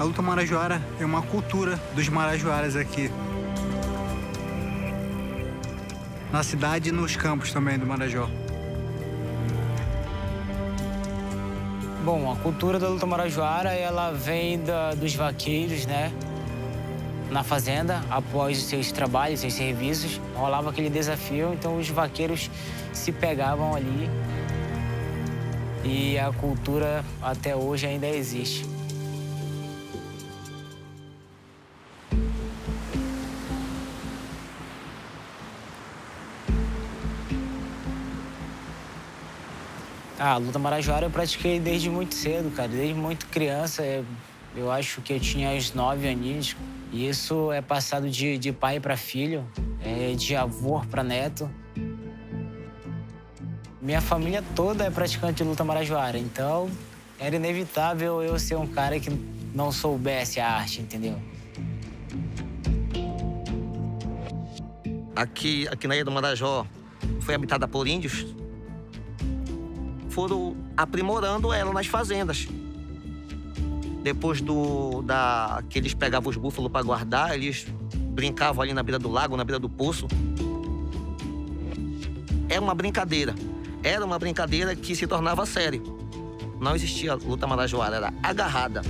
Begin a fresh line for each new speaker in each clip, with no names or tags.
A luta marajoara é uma cultura dos marajoaras aqui. Na cidade e nos campos também do Marajó.
Bom, a cultura da luta marajoara, ela vem da, dos vaqueiros, né? Na fazenda, após os seus trabalhos, seus serviços, rolava aquele desafio, então os vaqueiros se pegavam ali. E a cultura até hoje ainda existe. Ah, a luta marajoara eu pratiquei desde muito cedo, cara. Desde muito criança. Eu acho que eu tinha uns nove aninhos. E isso é passado de, de pai para filho, é de avô para neto. Minha família toda é praticante de luta marajoara, então era inevitável eu ser um cara que não soubesse a arte, entendeu?
Aqui, aqui na Ilha do Marajó foi habitada por índios foram aprimorando ela nas fazendas. Depois do da que eles pegavam os búfalos para guardar, eles brincavam ali na beira do lago, na beira do poço. Era uma brincadeira. Era uma brincadeira que se tornava sério. Não existia luta marajoara, era agarrada.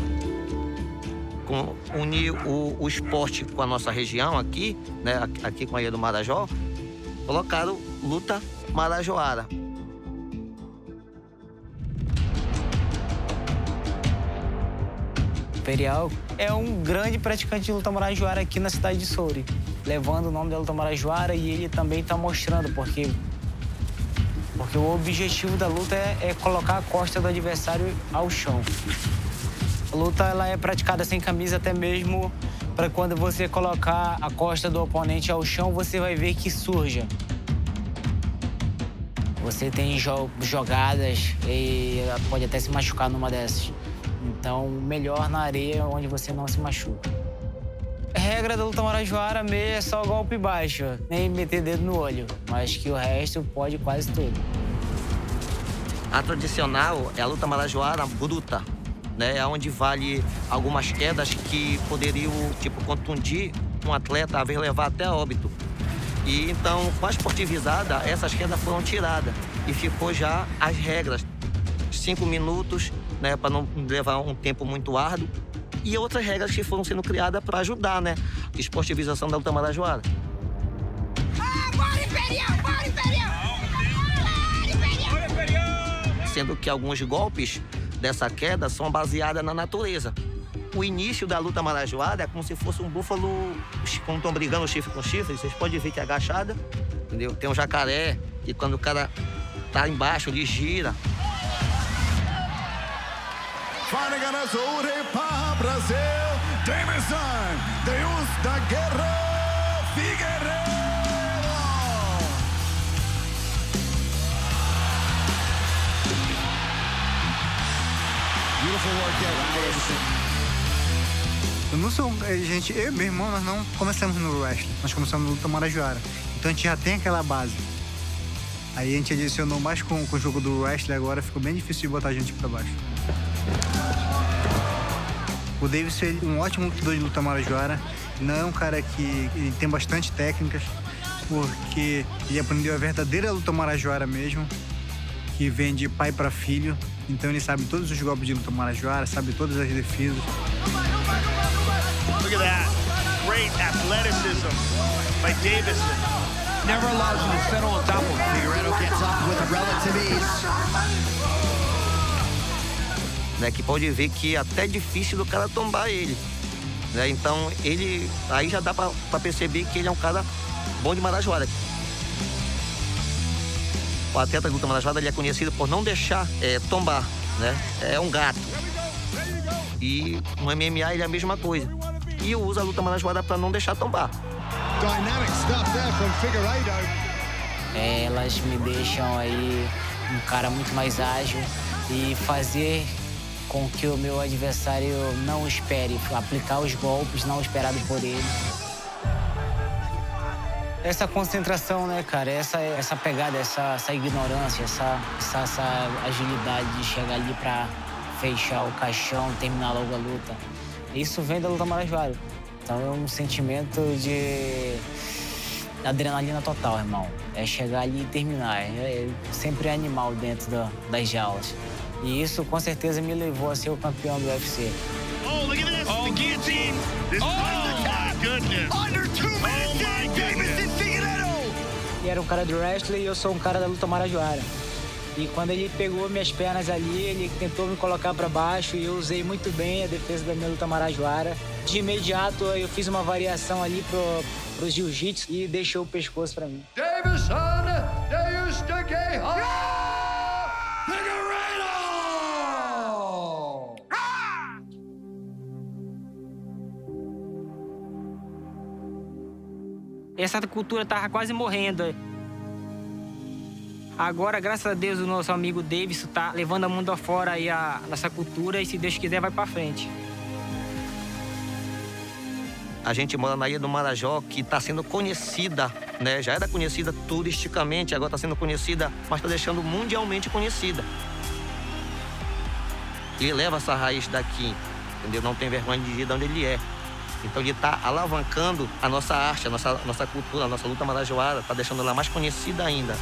Com, unir o, o esporte com a nossa região aqui, né, aqui com a Ilha do Marajó, colocaram luta marajoara.
Imperial é um grande praticante de luta marajoara aqui na cidade de Souri, levando o nome da luta marajoara e ele também está mostrando, porque, porque o objetivo da luta é, é colocar a costa do adversário ao chão. A luta ela é praticada sem camisa até mesmo para quando você colocar a costa do oponente ao chão, você vai ver que surja. Você tem jogadas e pode até se machucar numa dessas. Então, melhor na areia onde você não se machuca. A regra da luta marajoara meio é só golpe baixo, nem meter dedo no olho, mas que o resto pode quase tudo.
A tradicional é a luta marajoara bruta, né? É onde vale algumas quedas que poderiam, tipo, contundir um atleta, a ver levar até óbito. E então, com a esportivizada, essas quedas foram tiradas e ficou já as regras. Cinco minutos né, para não levar um tempo muito árduo. E outras regras que foram sendo criadas para ajudar, né? Esportivização da luta marajoara.
Ah, bora Imperial! Bora Imperial!
Bora Imperial! Sendo que alguns golpes dessa queda são baseados na natureza. O início da luta marajoara é como se fosse um búfalo, quando estão brigando chifre com chifre, vocês podem ver que é agachada, entendeu? Tem um jacaré, e quando o cara tá embaixo, ele gira,
Flanagan Azure para Brasil. Jameson, Deus da Guerra, Figueiredo.
Beautiful work there, Eu não sou. Gente, eu e meu irmão, nós não começamos no wrestling, nós começamos no luta marajoara. Então a gente já tem aquela base. Aí a gente adicionou mais com, com o jogo do wrestling agora, ficou bem difícil de botar a gente pra baixo. O Davis é um ótimo lutador de luta marajoara. Não é um cara que tem bastante técnicas, porque ele aprendeu a verdadeira luta marajoara mesmo, que vem de pai para filho. Então ele sabe todos os golpes de luta marajoara, sabe todas as defesas.
Look at that. Great athleticism by Davison.
Never allows you to settle on top of him. Figueredo gets up with relative ease
né? Que pode ver que é até difícil do cara tombar ele. Né? Então ele. Aí já dá para perceber que ele é um cara bom de marajoara. O atleta de luta marajoara ele é conhecido por não deixar é, tombar, né? É um gato. E no MMA ele é a mesma coisa. E usa a luta marajoara para não deixar tombar.
Dynamic stuff there from Figueiredo.
É, elas me deixam aí um cara muito mais ágil e fazer com que o meu adversário não espere, aplicar os golpes não esperados por ele. Essa concentração, né, cara, essa, essa pegada, essa, essa ignorância, essa, essa, essa agilidade de chegar ali para fechar o caixão, terminar logo a luta. Isso vem da luta marajoara. Então é um sentimento de adrenalina total, irmão. É chegar ali e terminar. É, é sempre animal dentro da, das jaulas. E isso com certeza me levou a ser o campeão do UFC.
Oh, look at this. Oh, the guillotine. This, oh, my goodness.
Under two minutes,
Oh, my
Davidson Figueiredo.
Ele era um cara do wrestling e eu sou um cara da luta marajoara. E quando ele pegou minhas pernas ali, ele tentou me colocar para baixo e eu usei muito bem a defesa da minha luta marajoara. De imediato eu fiz uma variação ali pro, pro jiu-jitsu e deixou o pescoço para mim.
Davidson
Essa cultura tava quase morrendo. Agora, graças a Deus, o nosso amigo Davis tá levando a mundo afora aí a nossa cultura e se Deus quiser vai para frente.
A gente mora na Ilha do Marajó, que está sendo conhecida, né? Já era conhecida turisticamente, agora está sendo conhecida, mas está deixando mundialmente conhecida. Ele leva essa raiz daqui, entendeu? Não tem vergonha de ir de onde ele é. Então ele está alavancando a nossa arte, a nossa, nossa cultura, a nossa luta marajoara, está deixando ela mais conhecida ainda.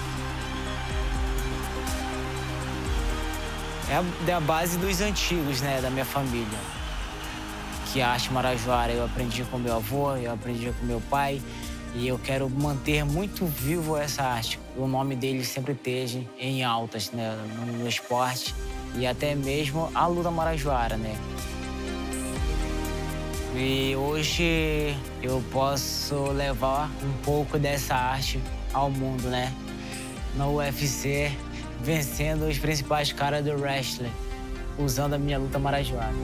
É a, da base dos antigos, né, da minha família. Que a arte marajoara eu aprendi com meu avô, eu aprendi com meu pai. E eu quero manter muito vivo essa arte. O nome dele sempre esteja em altas, né, no esporte. E até mesmo a luta marajoara, né. E hoje eu posso levar um pouco dessa arte ao mundo, né? No UFC, vencendo os principais caras do wrestling, usando a minha luta marajoara.